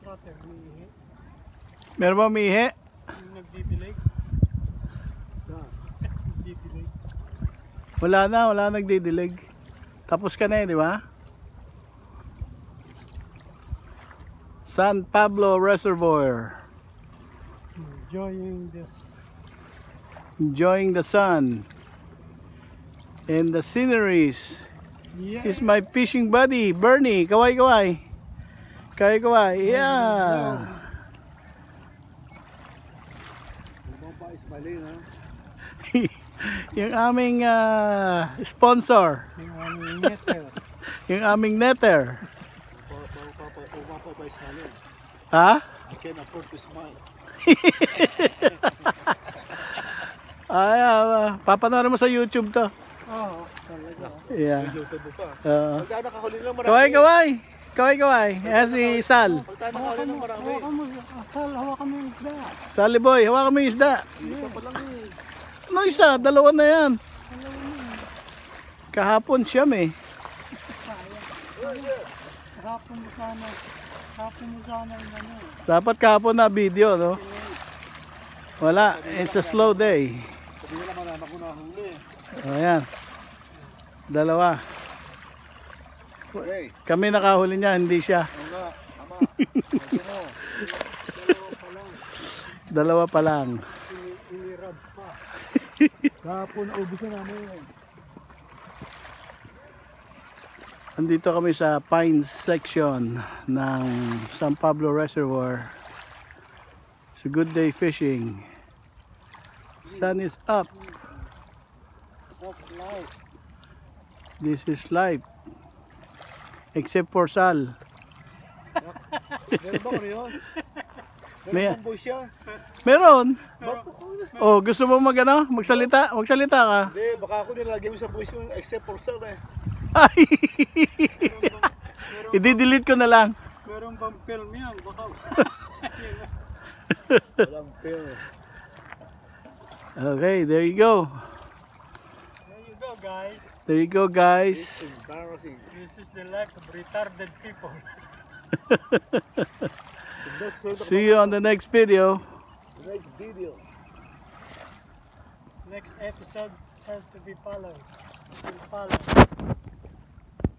Water, umiihi. Meron ba umihi? Yung nagdidilig. Nagdidilig. Wala na, wala nagdidilig. Tapos ka na eh, di ba? San Pablo Reservoir. Enjoying this. Enjoying the sun. And the sceneries. Yeah. is my fishing buddy, Bernie. Kaway, kaway. Kaway. Yeah. yung aming ah, sponsor. Yung aming netter. Yung aming netter. I Ha? can afford to smile. Ay, ah, papanoorin mo sa YouTube to. Oo, talaga. Yeah. YouTube mo pa. Uh, Pagka nakahuli ng marami. kaway, kaway. Kaway, kaway. Ayan si Sal. Hawakan mo, hawakan mo, yung isda. Mo yung isda. Isa pa lang eh. Ano isa? Dalawa na yan. Kahapon siyam eh. Hapon mo sana. Hapon mo sana yung. Dapat kahapon na video, no? Wala. It's a slow day. Sabi nila ko nahuli. Ayan. Dalawa. Hey, Kami nakahuli niya, hindi siya. wala. Dalawa pa lang. Inirad pa. Kahapon ubus na namin. Andito kami sa Pines section ng San Pablo Reservoir. It's a good day fishing. Sun is up. This is life. Except for Sal. Meron ba? May- Meron bang boy siya? Meron. Oh, gusto mo mag ano? Magsalita? Magsalita ka. Hindi, baka ako nilagay mo sa voice mo except for sir eh. Ay. I-delete ko na lang. Meron bang film yan? Baka. Walang fair. Okay, there you go. There you go guys. There you go, guys. It's embarrassing. This is the life of retarded people. The best sort of See you on the next video. the next video. Next episode has to be followed. Will follow.